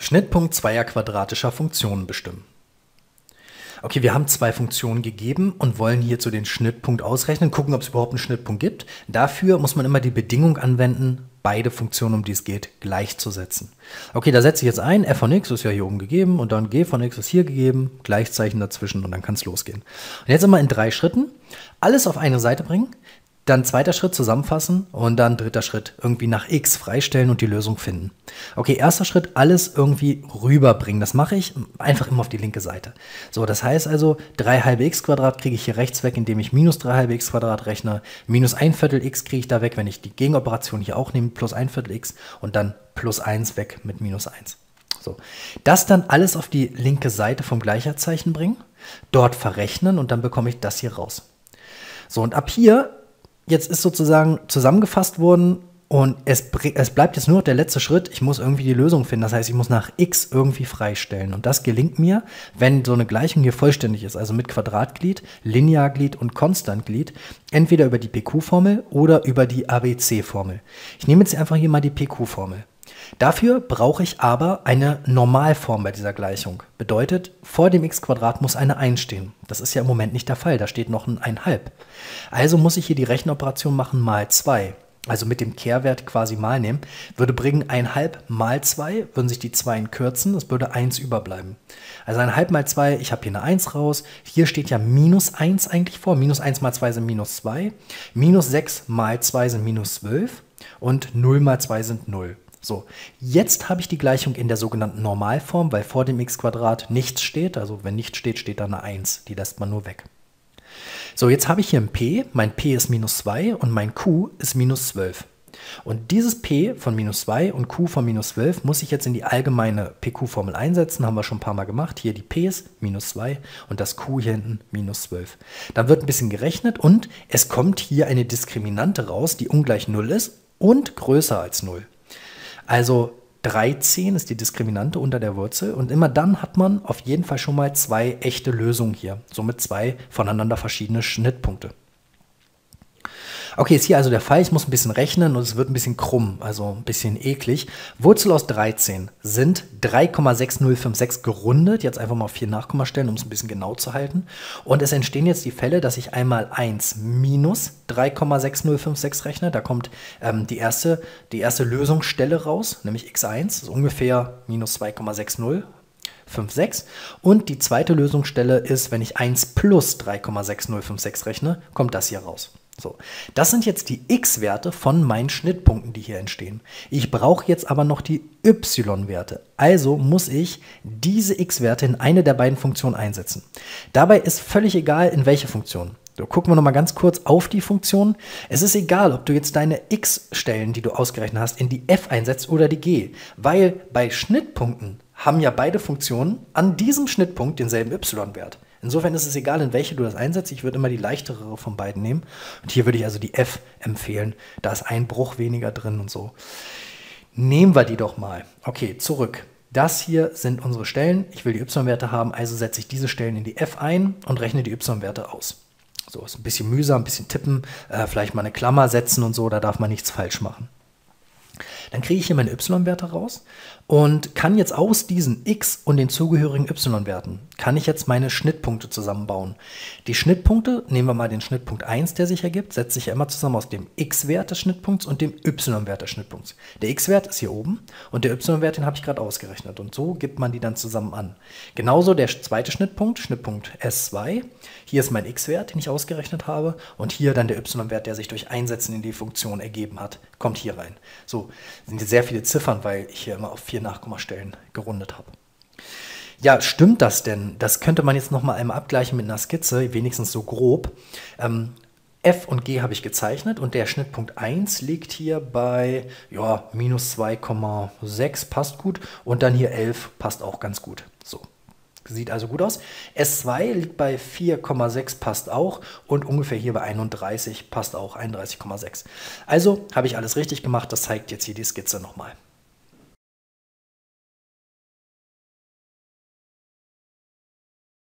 Schnittpunkt zweier quadratischer Funktionen bestimmen. Okay, wir haben zwei Funktionen gegeben und wollen hierzu den Schnittpunkt ausrechnen, gucken, ob es überhaupt einen Schnittpunkt gibt. Dafür muss man immer die Bedingung anwenden, beide Funktionen, um die es geht, gleichzusetzen. Okay, da setze ich jetzt ein, f von x ist ja hier oben gegeben und dann g von x ist hier gegeben, Gleichzeichen dazwischen und dann kann es losgehen. Und jetzt immer in drei Schritten alles auf eine Seite bringen, dann zweiter Schritt zusammenfassen und dann dritter Schritt irgendwie nach x freistellen und die Lösung finden. Okay, erster Schritt, alles irgendwie rüberbringen. Das mache ich einfach immer auf die linke Seite. So, das heißt also, 3 halbe x Quadrat kriege ich hier rechts weg, indem ich minus 3 halbe x Quadrat rechne. Minus 1 Viertel x kriege ich da weg, wenn ich die Gegenoperation hier auch nehme, plus 1 Viertel x und dann plus 1 weg mit minus 1. So, das dann alles auf die linke Seite vom Gleicherzeichen bringen, dort verrechnen und dann bekomme ich das hier raus. So, und ab hier jetzt ist sozusagen zusammengefasst worden und es, es bleibt jetzt nur noch der letzte Schritt. Ich muss irgendwie die Lösung finden. Das heißt, ich muss nach x irgendwie freistellen. Und das gelingt mir, wenn so eine Gleichung hier vollständig ist, also mit Quadratglied, Linearglied und Konstantglied, entweder über die PQ-Formel oder über die ABC-Formel. Ich nehme jetzt einfach hier mal die PQ-Formel. Dafür brauche ich aber eine Normalform bei dieser Gleichung. Bedeutet, vor dem x muss eine 1 stehen. Das ist ja im Moment nicht der Fall, da steht noch ein 1,5. Also muss ich hier die Rechenoperation machen mal 2. Also mit dem Kehrwert quasi mal nehmen, würde bringen 1,5 mal 2, würden sich die 2 kürzen, es würde 1 überbleiben. Also 1,5 mal 2, ich habe hier eine 1 raus, hier steht ja minus 1 eigentlich vor, minus 1 mal 2 sind minus 2, minus 6 mal 2 sind minus 12 und 0 mal 2 sind 0. So, jetzt habe ich die Gleichung in der sogenannten Normalform, weil vor dem x nichts steht. Also wenn nichts steht, steht da eine 1. Die lässt man nur weg. So, jetzt habe ich hier ein p. Mein p ist minus 2 und mein q ist minus 12. Und dieses p von minus 2 und q von minus 12 muss ich jetzt in die allgemeine pq-Formel einsetzen. Haben wir schon ein paar Mal gemacht. Hier die p ist minus 2 und das q hier hinten minus 12. Dann wird ein bisschen gerechnet und es kommt hier eine Diskriminante raus, die ungleich 0 ist und größer als 0. Also 13 ist die Diskriminante unter der Wurzel und immer dann hat man auf jeden Fall schon mal zwei echte Lösungen hier, somit zwei voneinander verschiedene Schnittpunkte. Okay, ist hier also der Fall. Ich muss ein bisschen rechnen und es wird ein bisschen krumm, also ein bisschen eklig. Wurzel aus 13 sind 3,6056 gerundet. Jetzt einfach mal auf 4 Nachkommastellen, um es ein bisschen genau zu halten. Und es entstehen jetzt die Fälle, dass ich einmal 1 minus 3,6056 rechne. Da kommt ähm, die, erste, die erste Lösungsstelle raus, nämlich x1, das ist ungefähr minus 2,60. 5,6. Und die zweite Lösungsstelle ist, wenn ich 1 plus 3,6056 rechne, kommt das hier raus. So, das sind jetzt die x-Werte von meinen Schnittpunkten, die hier entstehen. Ich brauche jetzt aber noch die y-Werte. Also muss ich diese x-Werte in eine der beiden Funktionen einsetzen. Dabei ist völlig egal, in welche Funktion. So, gucken wir nochmal ganz kurz auf die Funktion. Es ist egal, ob du jetzt deine x-Stellen, die du ausgerechnet hast, in die f einsetzt oder die g, weil bei Schnittpunkten haben ja beide Funktionen an diesem Schnittpunkt denselben y-Wert. Insofern ist es egal, in welche du das einsetzt. Ich würde immer die leichtere von beiden nehmen. Und hier würde ich also die F empfehlen. Da ist ein Bruch weniger drin und so. Nehmen wir die doch mal. Okay, zurück. Das hier sind unsere Stellen. Ich will die y-Werte haben, also setze ich diese Stellen in die f ein und rechne die y-Werte aus. So, ist ein bisschen mühsam, ein bisschen tippen, äh, vielleicht mal eine Klammer setzen und so, da darf man nichts falsch machen. Dann kriege ich hier meine y-Werte raus und kann jetzt aus diesen x und den zugehörigen y-Werten, kann ich jetzt meine Schnittpunkte zusammenbauen. Die Schnittpunkte, nehmen wir mal den Schnittpunkt 1, der sich ergibt, setzt sich ja immer zusammen aus dem x-Wert des Schnittpunkts und dem y-Wert des Schnittpunkts. Der x-Wert ist hier oben und der y-Wert, den habe ich gerade ausgerechnet und so gibt man die dann zusammen an. Genauso der zweite Schnittpunkt, Schnittpunkt S2, hier ist mein x-Wert, den ich ausgerechnet habe und hier dann der y-Wert, der sich durch Einsetzen in die Funktion ergeben hat, kommt hier rein. So, sind hier sehr viele Ziffern, weil ich hier immer auf vier Nachkommastellen gerundet habe. Ja, stimmt das denn? Das könnte man jetzt nochmal einmal abgleichen mit einer Skizze, wenigstens so grob. Ähm, F und G habe ich gezeichnet und der Schnittpunkt 1 liegt hier bei ja, minus 2,6, passt gut. Und dann hier 11 passt auch ganz gut. So, sieht also gut aus. S2 liegt bei 4,6, passt auch. Und ungefähr hier bei 31, passt auch, 31,6. Also habe ich alles richtig gemacht. Das zeigt jetzt hier die Skizze nochmal.